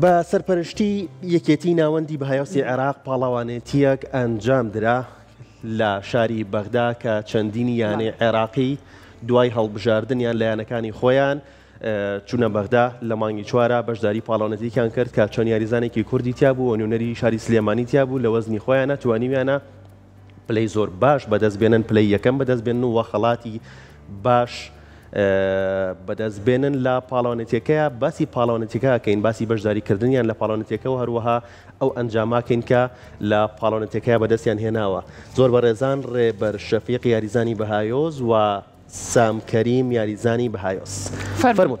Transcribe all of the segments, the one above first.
بە سەرپەرشتی یەکێتی ناوەندی بەهایاسی عێراق پاڵاوانێتیەک ئەنجام درا لە شاری بەغدا کە چەندینی یانەی عێراقی دوای هەڵبژاردنیان لە یانەکانی خۆیان چونە بەغدا لە مانگی چوارە بەشداری پاڵاونەتیکیان کرد کە چەند یاریزانێکی کوردی تیا بوو نوێنەری شاری سلێمانی تیا بوو لە وەزنی خۆیانە توانیویانە پلەی زۆر باش بەدەست بێنن پلەی یەکەم بەدەست بێنن و خەڵاتی باش بەدەست بێنن لە پاڵەوانێتیەکەیە باسی پاڵەوانێتیەکەکەین باسی بەشداریکردنیان لە پاڵەوانێتیەکە و هەروەها ئەو ئەنجاماکەین کە لە پاڵەوانێتەکەی بەدەستیان هێناوە زۆر بەڕێزان ڕێبەر شەفیق یاریزانی بەهایۆز و سام کەریم یاریزانی بەهایۆس فەرمون.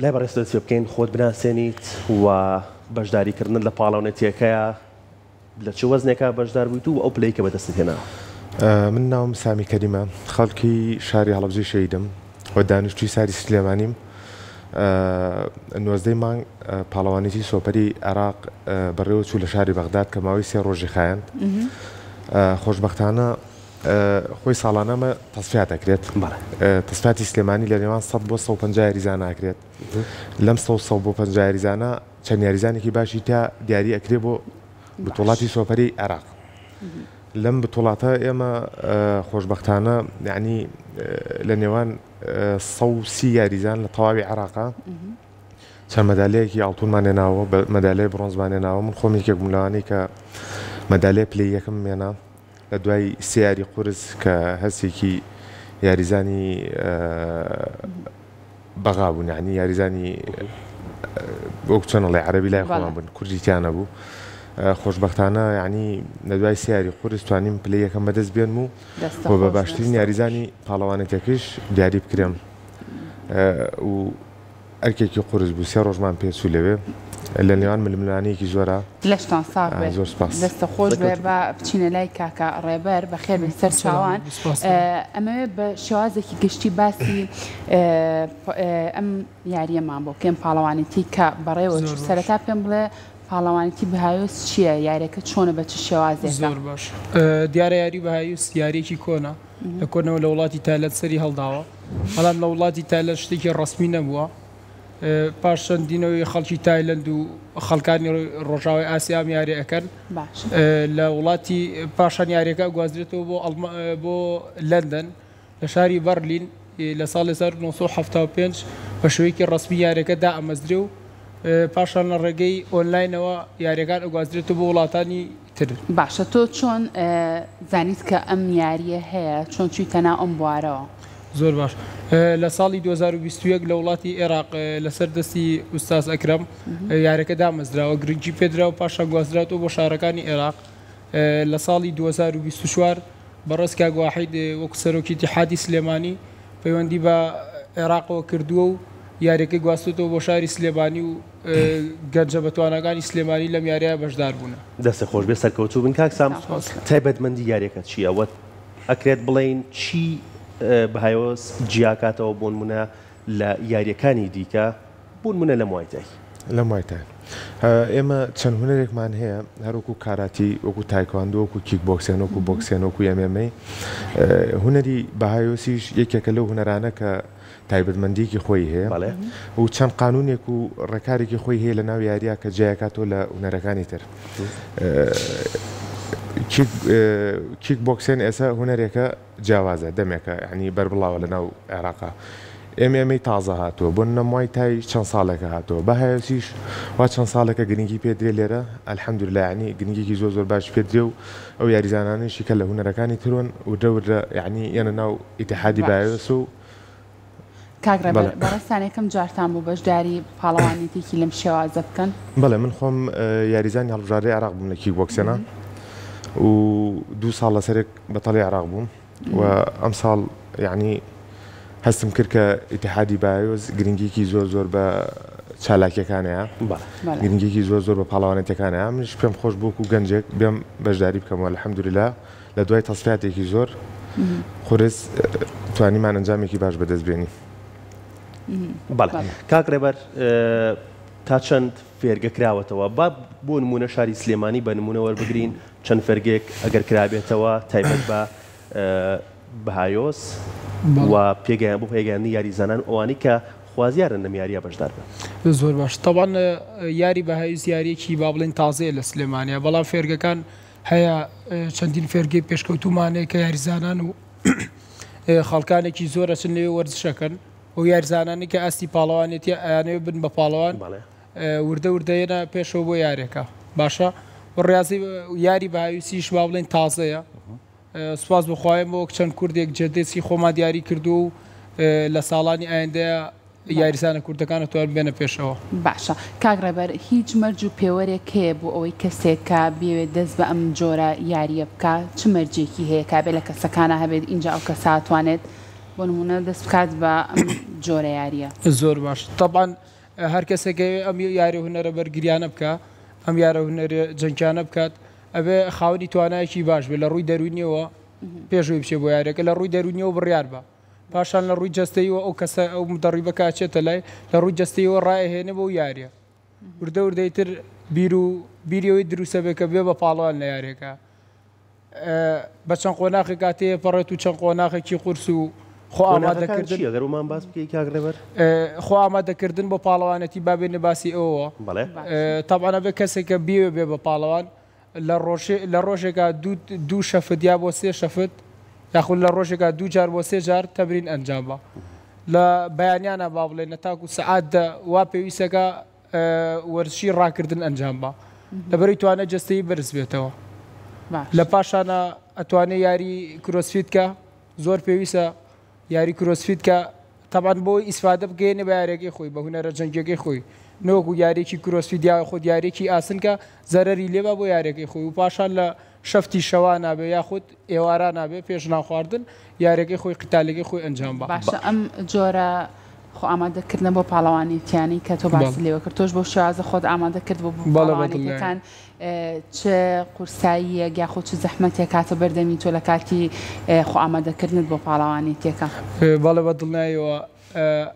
لای بەڕێزت دەست پێبکەین خۆت بناسێنیت و بەشداری کردنت لە پاڵەونەتیەکەیا لە چ وەزنێکا بەشدار بوویت و ئەو پلەی کە بەدەستت هێنا؟ من ناوم سامی کەریمە خەڵکی شاری هەڵەبجەی شەیدم و دانیشتوی ساری سلێمانیم نۆزدەی مانگ پاڵەوانێتی سۆپەری عێراق بەڕێوە چوو لە شاری بەغداد کە ماوەی سێ ڕۆژی خایەند خۆشببختانە خۆی ساڵانە ئەمە تەسفیات ئەکرێت تەسفیاتی سلێمانی لە نێوان سەد بۆ سەد پەنجا یاریزان ئاکرێت لەم سەد سەد بۆ پەنجا یاریزانە چەند یاریزانێکی باشی تا دیاری ئەکرێ بۆ بتوڵاتی سۆپەری عێراق لەم بتوڵاتە ئێمە خۆشببختانە یعنی لە نێوان سە سی یاریزان لە تەواوی عێراقا چەند مەدالەیەکی ئاڵتونمانێ ناوە بە مەدالای بڕۆنزمانێ ناوە من خۆم یەکێک بووم لەوانەی کە مەدالێ پلی یەکم مێنا لە دوای سێ یاری قورس کە هەرسێکی یاریزانی بەغا بوون یعنی یاریزانی وەک چۆن ئەڵێ عەرەبی لای خۆمان بوون کوردی تیا نەبوو خۆشببختانە یعنی لە دوای سێ یاری قورس توانیم پلی یەکەم بەدەست بێنم و بۆ بە باشترین یاریزانی پاڵەوانێتێکیش دیاری بکرێم و ئەرکێکی قورس بوو سێ ڕۆژمان پێ چوو لەوێ لە نێوان ململانێیەکی زۆرا. لەشتان ساغ بێت زۆر سوپاس. دەستە خۆش بێ با بچینە لای کاکە ڕێبەر بەخێر بێت سەر چاوان ئەمەوێ بە شێوازێکی گشتی باسی ئەم یاریەمان بۆ بکەن پاڵەوانێتی کە بەڕێوە چوو سەرەتا پێم بڵێ پاڵەوانێتی بەهایۆس چییە یاریەکە چۆنە بە چ شێوازێکە؟ زۆر باش دیارە یاری بەهایوس یاریەکی کۆنە لە کۆنەوە لە وڵاتی تایلەند سەری هەڵداوە، بەڵام لە وڵاتی تایلەند شتێکی ڕەسمی نەبووە. پاش چەند دینەوەی خەڵکی تایلەند و خەڵکانی ڕۆژاوای ئاسیا ئەم یاریە ئەکەن. لە وڵاتی پاشان یاریەکە ئەگوازرێتەوە بۆ بۆ لەندەن لە شاری بەرلین لە ساڵی 1975 بە شوەیەکی ڕەسمی یاریەکە دا ئەمەزرێ و پاشان لە ڕێگەی ئۆنلاینەوە یاریەکان ئەگوازرێتە بۆ وڵاتانی تر. باشە تۆ چۆن زانیت کە ئەم یاریە هەیە چۆن چویتە ناو ئەم بوارەوە؟ زۆر باش لە ساڵی دوو هەزار و بیست و یەک لە وڵاتی ئێراق لەسەر دەستی ئوستاز ئەکرەم یارەکە دامەزراوە گرنگی پێدرا و پاشان گواستراوەتەوە بۆ شارەکانی ئێراق لە ساڵی دوو هەزار و بیست و چوار بەڕێز کاک واحید وەکو سەرۆکی اتحادی سلێمانی پەیوەندی بە ئێراقەوە کردووە و یاریەکەی گواستوەتەوە بۆ شاری سلێمانی و گەنجە بەتواناکانی سلێمانی لەم یاریە بەشدار بوونە. دەستت خۆشبێت سەرکەوتوو بن کاک سام تایبەتمەندی یاریەکە چیە وە ئەکرێت بڵێین چی بهایۆس جیاکاتەوە بۆنمونە لە یاریەکانی دیکە بۆنمونە لە موایتای. لە موایتای ئێمە چەند هونەرێکمان هەیە هەروەکو کاراتی وەکو تایکواندو وەکو کیک بۆکسێن وەکو بۆکسێن وەکو ئەمێمەی هونەری بەهایۆسیش یەکێکە لەو هونەرانە کە تایبەتمەندیەکی خۆی هەیە و چەند قانونێک و ڕێکارێکی خۆی هەیە لە ناو یاریە کە جیاکاتەوە لە هونەرەکانی تر کیک بۆکسێن ئێسا هونەرێکە جیاوازە دەمێکە ینی بەربڵاوە لە ناو عێراقا ئێمە ئەمەی تازە هاتووە بۆ نەمای تای چەند ساڵێکە هاتەوە بەهایسیش وا چەند ساڵێکە گرنگی پێدرێ لێرە ئەلحەمدولایانی گرنگێکی زۆر زۆر باش پێدرێ و ئەو یاریزانانشی کە لە هوەرەکانی ترۆن و دەور یعنی یەنە ناو ئیتحادی باوس و کاک ڕێبەر بەڵێ. بەڕێزتان یەکەم جارتان بوو بەشداری پاڵەوانێتیەکی لەم شێوازە بکەن؟ بەڵێ من خۆم یاریزانی هەڵبژاردەی عێراق بووم لە کیک بۆکسێنا و دوو ساڵ لەسەرێک بەتەڵی عێراق بووم و ئەمساڵ یعنی هەستم کرد کە ئیتحادی بایۆز گرنگیکی زۆر زۆر بە چالاکیەکانەیە بەڵێ. بەڵێ. گرنگیکی زۆر زۆر بە پاڵەوانێتەکانەیە منیش پێم خۆش بوو وەکوو گەنجێک بێم بەشداری بکەم و الحمدللە لە دوای تەسفیاتێکی زۆر قورس توانیمان ئەنجامێکی باش بەدەست بێنین. بەڵێ کاک ڕێبەر تا چەند فێرگە کراوەتەوە با بۆ نمونە شاری سلێمانی بە نمونە وەربگرین چەند فەرگێک ئەگەر کرابێتەوە تایبەت بە بهایۆس و پێگەیان بۆ پێگەیاندنی یاریزانان ئەوانەی کە خوازیارن لەم یاریە بەشدار بن. زۆر باش تەبان یاری بەهایوس یاریەکی با بڵێن تازەیە لە سلێمانیا بەڵام فێرگەکان هەیە، چەندین فێرگەی پێشکەوتوومان هەیە کە یاریزانان و خەڵکانێکی زۆر ئەچن لەوێ وەرزش ئەکەن. ئەو یاریزانانەی کە ئاستی پاڵەوانێتییە ئەیانەوێت بن بە پاڵەوان، بەڵێ. وردە وردە یەنە پێشەوە بۆ یارییەکە. باشە و ڕیازی یاری بەهاویسیش با بڵێین تازەیە. سوپاس بۆ خوایەمەوە چەند کوردێک جێدەستی خۆمان دیاری کردووە و لە ساڵانی ئایندەیە، یاریزانە کوردەکان دەتوانن بێنە پێشەوە. باشە کاک ڕێبەر هیچ مەرج و پێوەرێک هەیە بۆ ئەوەی کەسێک کە بیەوێت دەست بە ئەم جۆرە یارییە بکا چ مەرجێکی هەیە کابێ لە کەسەکانا هەبێت ئینجا ئەو کەسە توانێت بۆ نموونە دەست بکات بە ئەم جۆرە یارییە؟ زۆر باش تەبعەن هەر کەسێک ئەوێ ئەم یاری هونەرە بەرگریانە بکا ئەم یارە هونەرە جەنگیانە بکات ئەبێ خاوەنی توانایەکی باش بێ لە ڕووی دەروونیەوە پێش ئەوەی بچێ بۆ یاریەکە لە ڕووی دەروونیەوە بڕیار با. پاشان لە ڕووی جەستەییەوە ئەو کەسە ئەو مدەڕیبەکە ئەچێتە لای لە ڕووی جەستەییەوە ڕایئەهێنێ بەو یاریە وردە وردە ئیتر بیر و بیری ئەوی دروستەبێ کە ببێ بە پاڵەوان لە یاریەکە بە چەند قۆناخێکا تێپەڕێت و چەند قۆناخێکی قورس و خۆ قۆناغەکان چی ئەگەر ومان باس بکەی کاک ڕێبەر ئامادەکردن خۆ ئامادەکردن بۆ پاڵەوانێتی با بێنە باسی ئەوەوە بەڵێ. تەبعەن ئەبێ کەسێک کە بیەوێ بێ بە پاڵەوان لە ڕۆژێکا دوو شەفت یا بۆ سێ شەفت یاخود لە ڕۆژێکا دوو جار بۆ سێ جار تەمرین ئەنجام با لە بەیانیانا با بڵێ نەتاکو سەعات دە وا پێویستەکە وەرزشی ڕاکردن ئەنجام با لەبەری توانە جەستەی بەرز بێتەوە لە پاشانە ئەتوانێ یاری کرۆسفیتکە زۆر پێویستە یاری کرۆسفیت کە تەبعەن بۆ ئەوەی ئیسفادە بگەیەنێ بە یاریەکەی خۆی بە هونەرە جەنگیەکەی خۆی نەوەکو یاریەکی کرۆسفیت یا خود یاریەکی ئاسن کە زەرەری لێبا بۆ یاریەکەی خۆی و پاشان لە شەفتی شەوانا بێ یاخود ئێوارانا بێ پێش نان خواردن یاریەکەی خۆی قیتالەکەی خۆی ئەنجام با. باشە ئەم جۆرە خۆ ئامادە کردنە بۆ پاڵەوانێتیانەی کە تۆ باست لێوە کرد تۆش بەو شێوازە خۆت ئامادە کرد بۆ پاڵەوانێتیەکان؟ چ قورساییەک یاخود چ زەحمەتێک هاتە بەر دەمی تۆ لە کاتی خۆ ئامادەکردنت بۆ پاڵەوانێتیەکە؟ بەڵێ بە دڵنیایەوە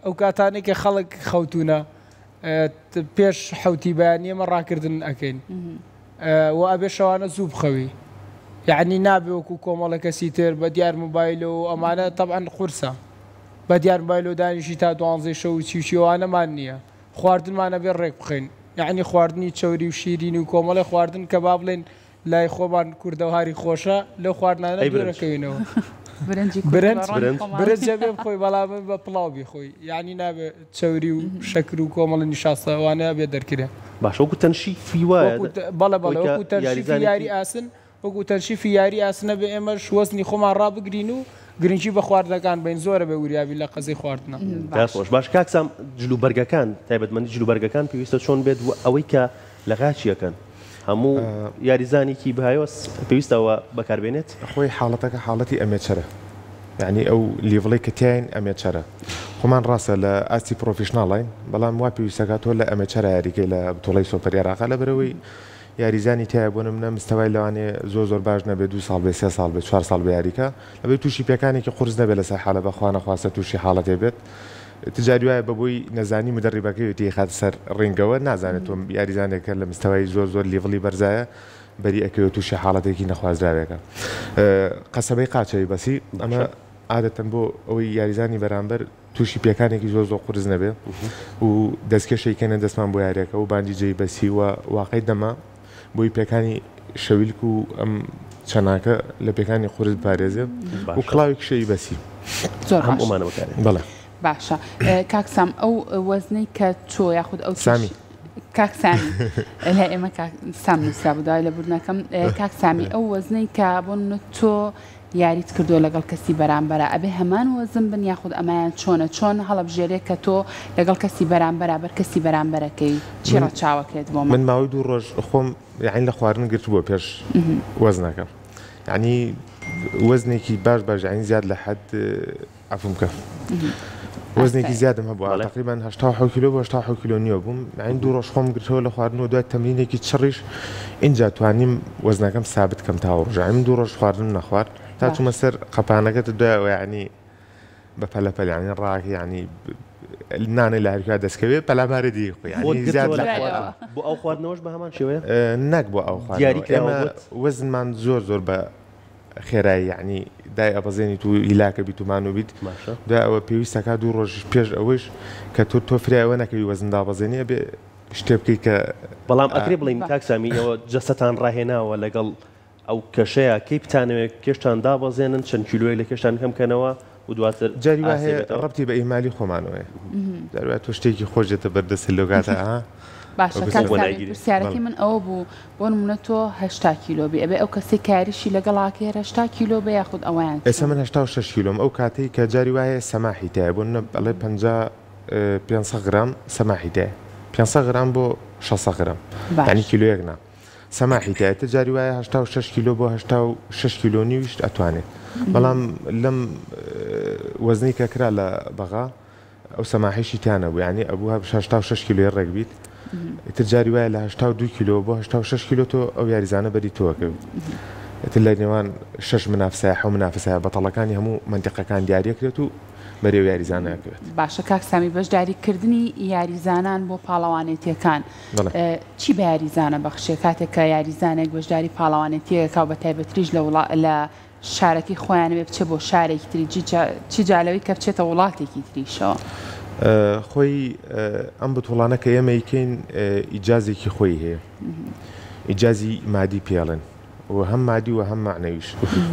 ئەو کاتانەی کە خەڵک خەوتونە پێش حوتی بەیانی ئێمە ڕاکردن ئەکەین و ئەبێ شەوانە زوو بخەوی یعنی نابێ وەکو کۆمەڵە کەسی تر بە دیار موبایلەوە و ئەمانە تەبعەن قورسە بە دیار موبایلۆ دانیشی تا دوانزەی شەو چیوچیوانەمان نییە خواردنمان ئەبێ ڕێک بخەین یەعنی خواردنی چەوری و شیرینی و کۆمەڵێ خواردن کە با بڵێین لای خۆمان کوردەواری خۆشە لەو خواردنانە دوورەکەوینەوە برنج برنج ئەبێ بخۆی بەڵام بە پڵاو بیخۆی یەعنی نابێ چەوری و شەکر و کۆمەڵە نیشاستە ئەوانە ئەبێ دەرکرێ باشە وەکو تەنشیفی وایە بەڵێ بەڵێ وەکو تەنشیفی یاری ئاسن وەک وتەرشیفی یاری ئاسن نەبێ ئێمەش وەزنی خۆمان ڕابگرین و گرنگی بە خواردنەکان بەین زۆرە بێ وریابی لە قەزەی خواردنە. دەست خۆش باش کاک سام جل و بەرگەکان تایبەتمەندی جل و بەرگەکان پێویستە چۆن بێت و ئەوەی کە لە غاچی ئەکەن هەموو یاریزانێکی بهایۆس پێویستە ئەوە بەکاربێنێت؟ خۆی حاڵەتەکە حاڵەتی ئەمێچەرە یانی ئەو لیڤڵەی کە تیاین ئەمێچەرە خۆمان ڕاستە لە ئاستی پڕۆفیشناڵین بەڵام وا پێویستەکە تۆ لە ئەمێچەرا یاریکەی لە بتوڵەی سۆپەر ئێراقا لەبەرەوەی یاریزانی تیایە بۆ نمونە مستەوای لەوانیە زۆر زۆر باش نەبێ دوو ساڵ بێ سێ ساڵ بێ چوار ساڵ بێ یاریکا ئەبێ توشی پێکانێکی قورس نەبێ لەسەر حەلەبە خوا نەخواستە توشی حاڵەتێ بێت ئیتر جاری وایە بە بۆی نەزانی مدەڕیبەکەی وتی خاتە سەر ڕینگەوە نازانێت تۆم یاریزانێکە لە مستەوای زۆر زۆر لیڤڵی بەرزایە بەری ئەکەوێت توشی حاڵەتێکی نەخوازراوێکە قەسەبەی قاچەی بەسی ئەمە عادەتەن بۆ ئەوەی یاریزانی بەرامبەر تووشی پێکانێکی زۆر زۆر قورس نەبێ و دەستکێشەی کەنە دەستمان بۆ یارەکە و باندی جێی بەسی و واقعی دەما بۆی پێکانی شەویلک و ئەم چەناکە لە پێکانی قورس پارێزێ و کڵاوی کشەی بەسی هەم ئۆمانە بەکارێ بڵێ باشە کاکسام ئەو وەزنەی کە چۆ یاخود ئەو سامی کاکسامی لە ئێمە سام نووسرا بوو دوای لە بردنەکەم کاکسامی ئەو وەزنەی کە بۆ تۆ یاریت کردوە لەگەڵ کەسی بەرامبەرا ئەبێ هەمان وەزن بن یاخود ئەمایان چۆنە چۆن هەڵەبژێرێ کە تۆ لەگەڵ کەسی بەرامبەرا بەر کەسی بەرامبەرەکەی چی من ڕەچاوەکرێت بۆ من من ماوەی دوو ڕۆژ خۆم یانی لە خواردن گرتبوە پێش وەزنەکەم یانی وەزنێکی باش باش یانی زیاد لە حەد عەفوم کە وەزنێکی زیادم هەبوو تقریبان هەشتا و حەوت کیلۆ بۆ هەشتا و حەوت کیلۆ نیوە بووم ئاین دوو ڕۆژ خۆم گرتەوە لە خواردن و دوای تەمرینێکی چڕیش ئینجا توانیم وەزنەکەم سابت کەم تا ڕژایم دوو ڕۆژ خواردن نەخوارد تا چوومە سەر قەپانەکەت دوای ینی بە پەلەپەلیانی ڕاک ینی نانێ لە هەرکا دەستکەوێت پەلامارە دی زیاد لە بۆ ئەو خواردنەوەش بە هەمان شێوەیە نەک بۆ ئەو دیاری ئێمە وەزنمان زۆر زۆر بە خێرایی یەعنی دای ئەبەزێنیت و هیلاکە بیتومانو بیت باشە. دوای ئەوە پێویست ئەکات دوو ڕۆژ پێش ئەوەیش کە تۆ تۆ فرای ئەوە نەکەوی وەزن دابەزێنی ئەبێ شتێ بکەی کە بەڵام ئەکرێ بڵێین کاک سامی ئێوە جەستەتان ڕاهێناوە لەگەڵ ئەو کەشەیا کەی بتانەوێ کێشتان دابەزێنن چەند کیلۆیەک لە کێشتان کەم کەنەوە؟ و دواتر ئاسێ بێتەوە. جاری وا هەیە ڕەبتی بە ئیهمالی خۆمانەوەیە. جاری وا تۆ شتێکی خۆش دێتە بەر دەستت لەو کاتە ها. باشە کاک سامین پرسیارەکەی من ئەوە بوو بۆ نموونە تۆ هەشتا کیلۆ بی ئەبێ ئەو کەسەی کاریشی لەگەڵ ئاکەی هەر هەشتا کیلۆ بێ یاخود ئەوەیان چۆنە؟ ئێستا من هەشتا و شەش کیلۆم ئەو کاتەی کە جاری وا هەیە سەماحی تیایە بۆ نموونە ئەڵێ پەنجا پێنج سەد غرام سەماحی تیایە پێنج سەد غرام بۆ شەست سەد غرام یانی کیلۆیەک نا. سەماحی تایە تر جاری وایە هەشتا و شەش کیلۆ بۆ هەشتا و شەش کیلۆ و نیویشت ئەتوانێت بەڵام لەم ئه، وەزنەی کە کرا لە بەغا ئەو سەماحیشی تیا نەبوو یانی ئەبوو هە هەشتا و شەش کیلۆی ڕێک بیت ئیتر جاری وایە لە هەشتا و دوو کیلۆ بۆ هەشتا و شەش کیلۆ تۆ ئەو یاریزانە بەری تۆکەویت ئیتر لە نێوان شەش منافسای حەو منافسای بەتەڵەکانی هەموو منتیقەکان دیارەکرێت و بەرێ و یاریزانە ئەکەوێت. باشە کاک سامی بەشداریکردنی یاریزانان بۆ پاڵەوانێتییەکان چی بە یاریزانە بەخشێ کاتێک کە یاریزانێک بەشداری پاڵەوانێتییەک دەکا و بە تایبەتریش لە وڵا لە شارەکەی خۆیان نەبێ بچێ بۆ شارێکی تری جی جا چی جا لەوەی کە بچێتە وڵاتێکی تریشەوە. خۆی ئەم بتوڵانە کە ئێمە ئیکەین ئیجازێکی خۆی هەیە ئیجازی مادی پێ ئەڵێن و هەم مادی و هەم مەعنەویش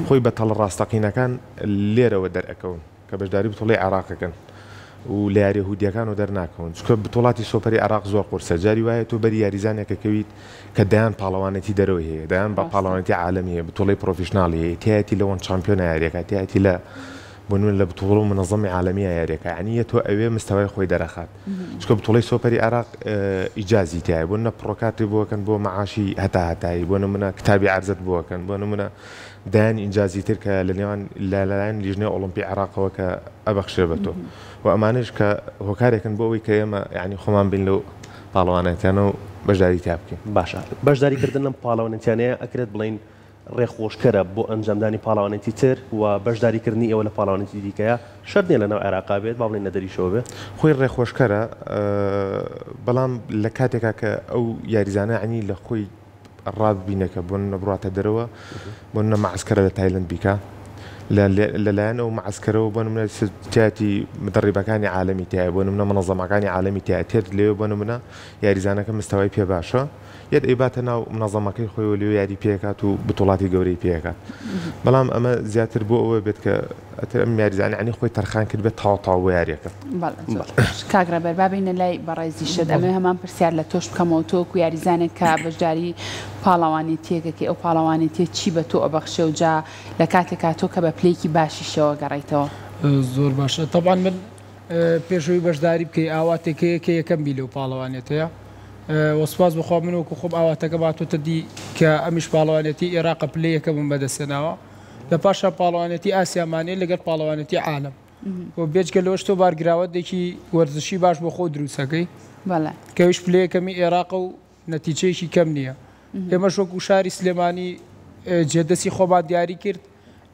خۆی بە تەڵە ڕاستەقینەکان لێرەوە دەرئەکەون. کە بەشداری بتوڵەی عێراق ئەکەن و لە یاریە هودیەکانەوە دەرناکەون چونکە بتوڵاتی سۆپەری عێراق زۆر قورسە جاری وایە تۆ بەری یاریزانێک ئەکەویت کە دەیان پاڵەوانێتی دەرەوەی هەیە دەیان بە پاڵەوانێتی عالەمی هەیە بتوڵەی پرۆفیشناڵی هەیە تیایەتی لەوەن چامپیۆنە یاریەکە تیایەتی لە بۆنمونە لە بتوڵە و منەظەمی عالەمی یاریەکە عنیە تۆ ئەوێ مستەوای خۆی دەرەخات چکە بتوڵەی سۆپەری عێراق ئیجازی تایە بۆ نە پڕۆکاتی بۆکەن بۆ مەعاشی هەتا هەتایی بۆ نمونە کتابی عرزت بۆکەن بۆ نمونە دەیان ئینجازی تر کە لە نێوان لە لایەن لیژنەی ئۆڵۆمپی عێراقەوە کە ئەبەخشرێ بە تۆ و ئەمانەش کە هۆکارێکن بۆ ئەوەی کە ئێمە یعنی خۆمان بین لەو پاڵەوانێتیانە و بەشداری تیا بکەین. باشە بەشداری کردن لەم پاڵەوانێتیانەیە ئەکرێت بڵێین ڕێخۆشکەرە بۆ ئەنجامدانی پاڵەوانێتی تر و بەشداری کردنی ئێوە لە پاڵەوانێتی دیکەیا شەرت نیە لە ناو عێراقا بێت با بڵێین لە دەریشەوە بێت؟ خۆی ڕێخۆشکەرە بەڵام لە کاتێکا کە ئەو یاریزانە یعنی لە خۆی ڕاببینە کە بۆنە بڕاتە دەرەوە بۆنە مەعسکەرە لە تایلند بیکە لەلایەن ئەو مەعسکەرەوە بۆ منە سجاتی مدەڕیبەکانی عالمی تایە بۆ منە منەزەمەکانی عالمی تیا تێت لێ بۆ منە یاریزانەکە مستەوای پێ باشە یەت ئەیباتە ناو منەزەمەکەی خۆی لێ یاری پێکات و بتوڵاتی گەورەی پێکات بەڵام ئەمە زیاتر بۆ ئەوە بێت کە ئەتر ئەم یاریزانانی خۆی تەرخان کردبێت تاو تاو بۆ یاریەکە. کاک ڕێبەر با بینە لای بەڕێزیشت ئەمێ هەمان پرسیار لە تۆش بکەمەوە تۆک و یاریزانێک کە بەشداری پاڵەوانێتیەکەکەی ئەو پاڵەوانێتیە چی بە تۆ ئەبەخشێ و جا لە کاتێکا تۆ کە بە پلەیەکی باشیشەوە گەڕێیتەوە؟ زۆر باشە تەبان من پێشەوەی بەشداری بکەی ئاواتێکەیە کە یەکەم بی لەو پاڵەوانێتەیە وەسپاس بخوا منەوەکو خۆم ئاواتەکە باتۆتە دی کە ئەمیش پاڵەوانێتی ئێراقە پلەیەکە بم بەدەسێناوە. لە پاشان پاڵەوانێتی ئاسیا مانێ لەگەر پاڵەوانێتی عالەم و بێجگە لەوەش تۆ بارگراوەدێکی وەرزشی باش بۆ خۆ دروستەکەی کەویش پلەیە کەمی ئێراقە و نەتیچەیەکی کەم نییە ئێمە شۆک و شاری سلێمانی جێدەسی خۆبان دیاری کرد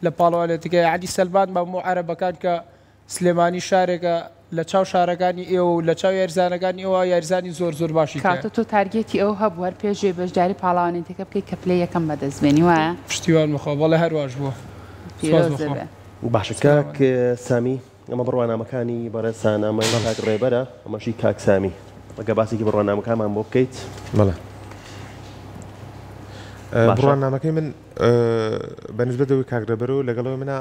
لە پاڵەوانێتەکە یاعدی سەلبان بە مۆ عەرەبەکان کە سلێمانی شارێکە لە چاو شارەکانی ئێوە و لە چاو یاریزانەکانی ئێوە یاریزانی زۆر زۆر باشی هەیە. کاتۆ تۆ تارگێتی ئەو هەبوو هەر پێشێ بەشداری پاڵەوانێتیەکە بکەی کە پلەی یەکەم بەدەست بێنی وایە؟ پشتیوان بخوا بەڵێ هەر واش بووە سوپاس پیرۆزە بەخوا. بێ. باشە کاک سامی ئەمە بڕوانامەکانی بەڕێز شانامەی بەڵێ. کاک ڕێبەرە ئەمەشی کاک سامی ڕەنگە باسێکی بڕوانامەکانمان بۆ بکەیت. بەڵێ باشە. بڕوانامەکەی من بە نسبەت ئەوەی کاک رێبەرو لەگەڵەوەی منا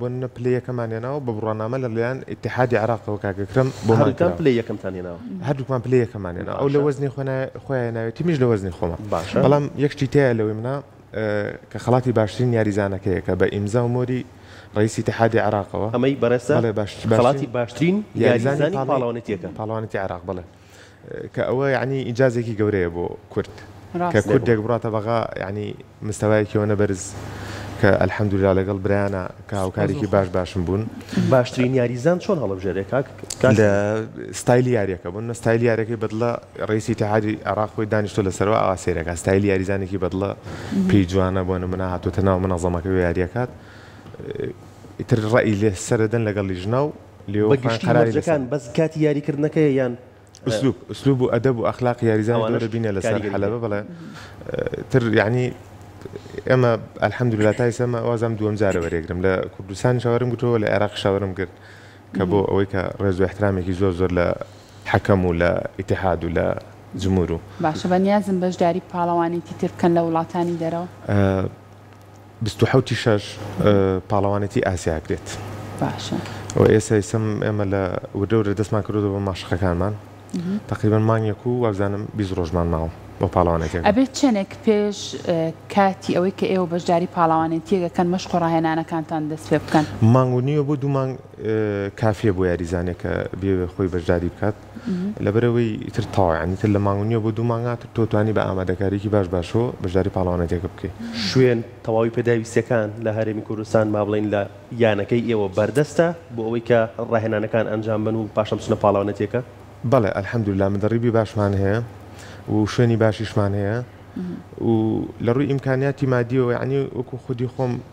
بۆ نمونە پلەی یەکەمان هێناوە بە بڕوانامە لە لەلایەن ئیتیحادی عێراقەوە کاک ئەکرەم بۆمان هەردووکتان کراوە پلەی یەکەمتان هێناوە هەردووکمان پلەی یەکەمان هێنا ئەو لە باشە. وەزنی خۆنا خۆیان ناوێت تیمیش لە وەزنی خۆمە باشە. بەڵام یەک شتی تایە لەوەی منا کە خەڵاتی باشترین یاریزانەکەیە کە بە ئیمزا و مۆری رئیس ئیتیحادی عێراقەوە ئەمەی بەڕێزتە بەڵێ باش باشترین خەڵاتی باشترین یاریزانی پاڵەوانێتیەکە پاڵەوانێتی عێراق بەڵێ کە ئەوە یعنی ئینجازێکی گەورەیە بۆ کورد کە کوردێک بڕاتە بەغا یعنی مستەوایەکیەوەە بەرز کە ئەلحەمدورا لەگەڵ برایانە کە هاوکارێکی باش باشم بوون باشترین یاریزان چۆن هەڵبژێرێک لە ستایلی یاریەکە بوون نە ستایلی یارەکەی بەدڵە ڕێسی تەعادی عراق خۆی دانیشتۆ لەسەرەوە ئاسێرەکە ستایلی یاریزانێکی بەدڵە پێی جوانە بۆ نمونە هاتوتە ناو منەزەمەکە یاریەکات ئیتر ڕئی لێ سەردەن لەگەڵ لیژنا و بە گشتی مەرجەکان بەس کاتی یاری کردنەکەیە یان. ئسلوب ئسلوب و ئەدەب و ئەخلاقی یاریزانی گەورە بینە لەسەر حەلەبە بەڵێ تر یانی ئێمە الحمدللە تا ئیستا ئەمە وازم دووەم جارە وەرێگرم لە کوردستان شاوەرم گرتووە لە عێراق شاوەرم گرت کە بۆ ئەوەی کە ڕێز و احترامێکی زۆر زۆر لە حەکەم و لە ئیتحاد و لە جموور و. باشە بەنیازم بەشداری پاڵەوانێتی تر بکەن لە وڵاتانی دەرەوە؟ بیست و حەوت ی شاش پاڵەوانێتی ئاسیا ئەکرێت. باشە. و ئێستا ئیسم ئێمە لە وردە وردە دەستمان کردوە بە ماشقەکانمان تقریبا مانگێک و وابزانم بیست ڕۆژمان ماوە بۆ پاڵەوانێتێک. ئەبێت چەنێک پێش کاتی ئەوەی کە ئێوە بەشداری پاڵەوانێتیەک ئەکەن مەشق و ڕاهێنانەکانتان دەست پێ بکەن؟ مانگ و نیوە بۆ دوو مانگ کافیە بۆ یاریزانێک کە بیەوێت خۆی بەشداری بکات. لەبەرئەوەی ئیتر تەواوە یانی ئیتر لە مانگ و نیوە بۆ دوو مانگا تر تۆ توانی بە ئامادەکاریەکی باش باشۆ بەشداری پاڵەوانێتیەکە بکەی. شوێن، تەواوی پێداویستیەکان لە هەرێمی کوردستان با بڵێین لە یانەکەی ئێوە بەردەستە بۆ ئەوەی کە ڕاهێنانەکان ئەنجام بەن و پاشان بچنە پاڵەوانێتیەکە؟ بەڵێ الحمدللە مدڕیبی باشمان هەیە و شوێنی باشیشمان هەیە و لە ڕووی ئیمکانیاتی مادیەوە یانی وەکو خودی خۆم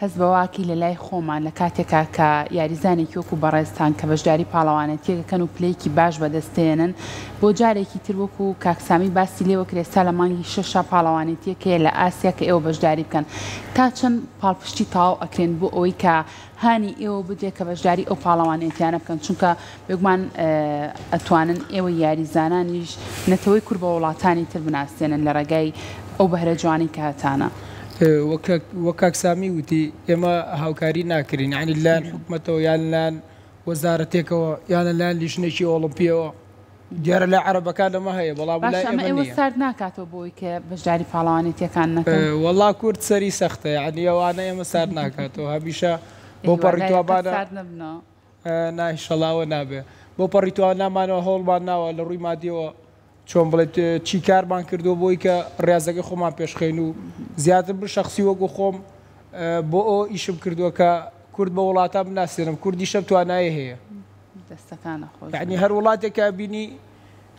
هەست بە واقی لە لای خۆمان لە کاتێکا کە یاریزانێکی وەکو بەڕێزتان کە بەشداری پاڵەوانێتیەک ئەکەن و پلەیەکی باش بەدەست دێنن بۆ جارێکی تر وەکو کاک سامی باسی لێوە کرد ئێستا لە مانگی شەشا پاڵەوانێتیەک هەیە لە ئاسیا کە ئێوە بەشداری بکەن تا چەند پاڵپشتی تەواو ئەکرێن بۆ ئەوەی کە هانی ئێوە بدرێت کە بەشداری ئەو پاڵەوانێتیانە بکەن چونکە بێگومان ئەتوانن ئێوەی یاریزانانیش نەتەوەی کورد بە وڵاتانی تر بناسێنن لە ڕێگای ئەو بەهرە جوانەی کە هەتانە. وەک کاک سامی وتی ئێمە هاوکاری ناکرێین یانی لە لایەن حکومەتەوە یان لە لایەن وەزارەتێکەوە یان لە لایەن لیژنەیەکی ئۆڵۆمپیەوە، دیارە لای عەرەبەکان ئەمە هەیە بەڵام لای ئێمە نییە. باشە ئەمە ئێوە سارد ناکاتەوە بۆ ئەوەی کە بەشداری پاڵەوانێتییەکان نەکەن؟ وەڵڵا کورد سەری سەختە یانی ئەوانە ئێمە سارد ناکاتەوە هەمیشە بۆ پەڕیتووە بانە. نا ئیشەڵا ئەوە نابێ بۆ پەڕیتوە نامانەوە هەوڵمان ناوە لە ڕووی مادیەوە چۆن بڵێت چی کارمان کردووە بۆی کە ڕاستەکەی خۆمان پێشخەین و زیاتر بن شخصی وەگو خۆم بۆ ئەو ئیشم کردووە کە کورد بە وڵاتان بناسێنم کوردی شەب توانای هەیە یعنی هەر وڵاتێکە بینی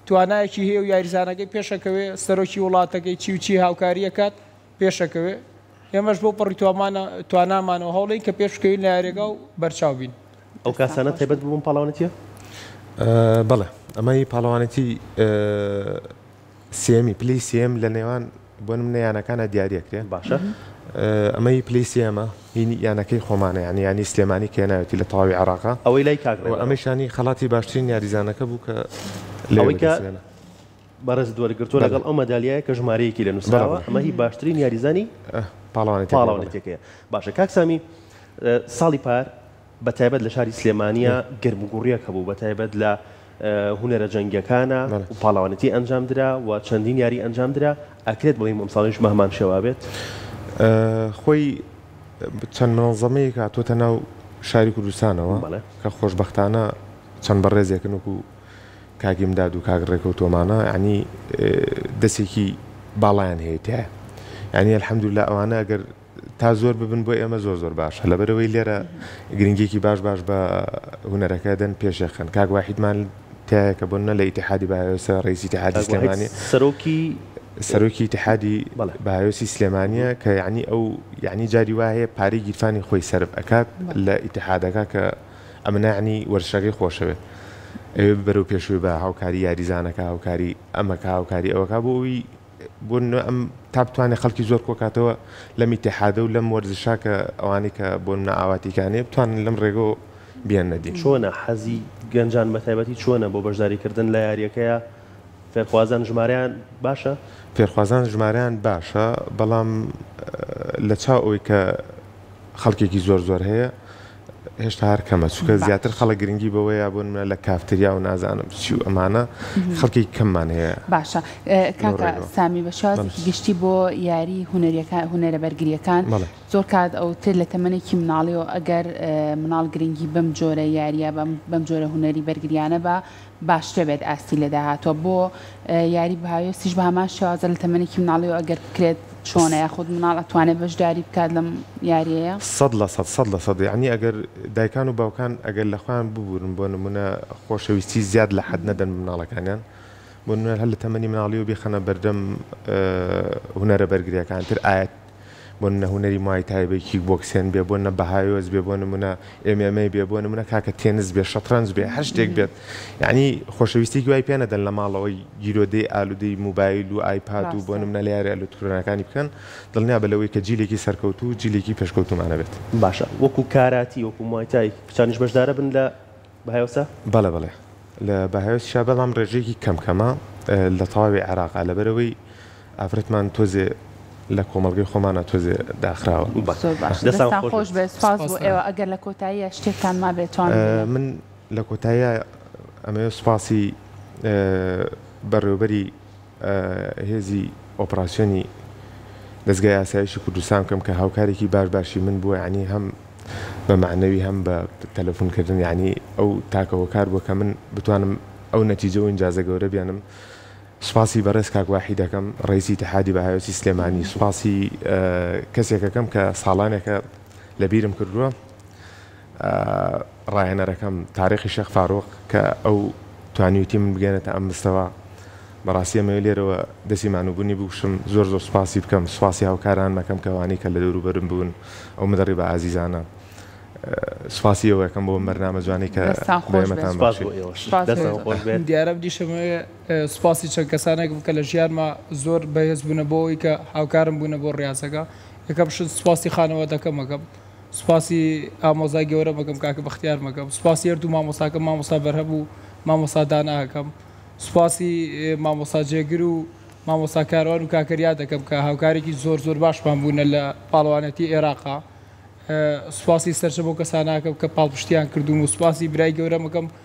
توانایەکی هەیە و یاریزانەکەی پێشەکەوێ سەرۆکی وڵاتەکەی چی و چی هاوکاریەکات پێشەکەوێ، ئێمەش بەو پەڕی توانامانەوە هەوڵدەین کە پێشبکەوین لە یاریگا و بەرچاو بین. ئەو کاسانە تایبەت بوو بەم پاڵەوانێتییە؟ بەڵێ، ئەمەی پاڵەوانێتی سێیەمی، پلەی سێیەم لە نێوان بۆ نمونە یانەکانا دیاری ئەکرێ. باشە. ئەمەی پلەی سێیەمە، هی یانەکەی خۆمانە، یانی یانی سلێمانی کە هێناوێتی لە تەواوی عێراقا. ئەوەی لای کاک رێبەرە. ئەمەیشانی خەڵاتی باشترین یاریزانەکە بوو کە لەوێ بەدەستهێنا. بەڕێزت وەرگرتووە لەگەڵ ئەو مەدالیایە کە ژمارەیەکی لێ نووسراوە، ئەمە هی باشترین یاریزانی پاڵەوانی پاڵەوانی تێکەیە. باشە کاک سامی ساڵی پار بە تایبەت لە شاری سلێمانیە گەرموگوڕیەک هەبوو بە تایبەت لە هونەرە جەنگیەکانە و پاڵەوانێتی ئەنجام درا و چەندین یاری ئەنجام درا ئەکرێت بڵێم ئەمساڵیش بە هەمان شێوا بێت خۆی چەند منەڵزەمەیەک هاتووەتە ناو شاری کوردستانەوە کە خۆشببختانە چەند بەڕێزێکن وکو کاک ئیمداد و کاک ڕێکەو تۆمانە یانی دەسێکی باڵایان هەیە تایە یانی الحەمدللا ئەوانە گەر تا زۆر ببن بۆ ئێمە زۆر زۆر باشە لەبەرەوەی لێرە گرنگێکی باش باش بە هوەرەکە دەن پێشەخەن کاک واحیدمان تایەکە بۆ نە لە ئیتحادی باوێسە ڕێزی تحادی سلێمانی سەرۆکی سەرۆکی تحادی باوێسی سلێمانە کە یعنی ئەو یعنی جاری وایە پارەی گیرفانی خۆی سرف ئەکات لە ئیتحادەکە کە ئەمە نایەنی وەرزشەکەی خۆشەوێ ئەوێ بەرەو پێشوێ بە هاوکاری یاریزانەکە هاوکاری ئەمەکە هاوکاری ئەوەکە بۆ ئەوی بۆ ئەم تا بتوانێت خەڵکی زۆر کۆکاتەوە لەم ئیتحادە و لەم وەرزشا کە ئەوانەی کە بۆ منە ئاواتیکانێ بتوانن لەم ڕێگەەوە بیان نەدین چۆنە حەزی گەنجان بە تایبەتی چۆنە بۆ بەشداریکردن لە یاریەکەیە فێرخوازان ژمارەیان باشە؟ فێرخوازان ژمارەیان باشە بەڵام لە چاو ئەوەی کە خەڵکێکی زۆر زۆر هەیە هێشتا هەر کەمە چونکە بە- زیاتر خەڵک گرنگی بەوەیە بۆ نمونە لە کافتریا و نازانم چی و ئەمانە خەڵکی کەممان هەیە باشە ئە، کاکە ڕێگەوە. سامی بە شێوازێکی بەڵێ. گشتی بۆ یاری هونەریەکان هونەرە بەرگریەکان بەڵێ. زۆر کات ئەوتر لە تەمەنێکی مناڵیەوە ئەگەر ئە، مناڵ گرنگی بەم جۆرە یاریە بەم بەم جۆرە هونەری بەرگریانە با باشترە بێت ئاستی لە داهاتووە بۆ یاری بهایۆسیش بە هەمان شێوازە لە تەمەنێکی مناڵیەوە ئەگەر بکرێت چۆنە یاخود مناڵ ئەتوانێت بەشداری بکات لەم یاریەیە؟ سەد لە سەد سەد لە سەد یەعنی ئەگەر دایکان و باوکان ئەگەر لە خۆیان ببورن بۆ نمونە خۆشەویستی زیاد لە حەد نەدەن مناڵەکانیان بۆ نمونە هەر لە تەمەنی مناڵیەوە بیخەنە بەردەم هونەرە بەرگریەکان تر ئایەت بۆ نمونە هونەری موای تای بێ، کیک بۆکسێن بێ، بۆ نمونە بەهایۆس بێ، بۆ نمونە ئێم ئێم ئەی بێ، بۆ نمونە کاکە تێنس بێ، شەترەنج بێ، هەر شتێک بێت. یەعنی خۆشەویستیەکی وای پێ نەدەن لە ماڵەوە گیرۆدەی ئالوودەی موبایل و ئایپاد و بۆ ڕاستە. نمونە لە یاری ئەلوترۆنەکانی بکەن. دڵنیا بە لەوەی کە جیلێکی سەرکەوتوو و جیلێکی پێشکەوتوومان ئەبێت. باشە وەکو کاراتی وەکو موای تای کچانیش بەشدارەبن لە. بەهاوسە؟ بەڵێ بەڵێ لە بەهاوس شا بەڵام ڕێژەیەکی کەم کەمە لە تەواوی عێراقا لەبەرەوەی ئافرەتمان تۆزێ لە کۆمەڵگەی خۆمانا تۆزێ داخراوە. زۆر باشە دەستان خۆش بێت سپاس بۆ ئێوە ئەگەر لە کۆتاییا شتێکتان مابێت توانن بڵێن. من لە کۆتاییا ئەمەوێ سپاسی بەڕێوەبەری. هێزی ئۆپراسیۆنی دەزگای ئاسایشی کوردستان بکەم کە هاوکارێکی باش باشی من بووە یانی هەم بە مەعنەوی هەم بە تەلەفون کردن یانی ئەو تاکە هۆکار بووە کە من بتوانم ئەو نەتیجە و ئینجازە گەورە بێنم سوپاسی بەڕێز کاک واحید دەکەم ڕئیسی ئیتحادی بەهایۆسی سلێمانی سوپاسی کەسێک دەکەم کە ساڵانێکە لەبیرم کردووە ڕاهێنەرەکەم تاریقی شێخ فاروق کە ئەو توانیوی تیمم بگەێنێتە ئەم مستەوە بەڕاستی ئەمەوێ لێرەوە دەسی مانوبوونی بوشم زۆر زۆر سپاسی بکەم سپاسی هاوکاران مەکەم کەوانی کە لە دەوروبەرم بوون ئەو مدەڕی بە ئازیزانە سپاسی ئەوەکەم بۆ بەرنامە جوانی کە دیارە دیشەمەوێ سپاسی چەند کەسانێک بکە لە ژیانمە زۆر بەهێز بوونە بۆەوەی کە هاوکارم بوونە بۆ ڕاستەکە یەکەم شت سپاسی خانەوە دەکەمەکەم سوپاسی ئامۆزای گەورەم ئەکەم کاکە بەختیار مەکەم سوپاسی هەردوو مامۆستاکەم مامۆستا بەرهەم و مامۆستا دانا ئەکەم سوپاسی مامۆستا جێگر و مامۆستا کاروان و کاکە ریاد ئەکەم کە هاوکارێکی زۆر زۆر باشمان بوونە لە پاڵەوانێتی ئێراقا سوپاسی سەرجەم ئەو کەسانە ئەکەم کە پاڵپشتیان کردووم و سوپاسی برای گەورەم ئەکەم